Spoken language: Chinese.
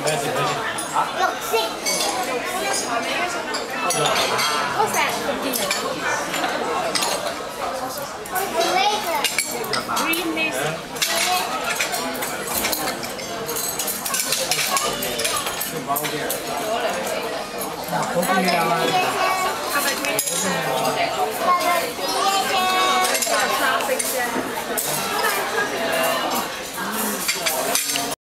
六、七、六、七、草莓色。五、三、五、三。草莓色。绿色。绿色。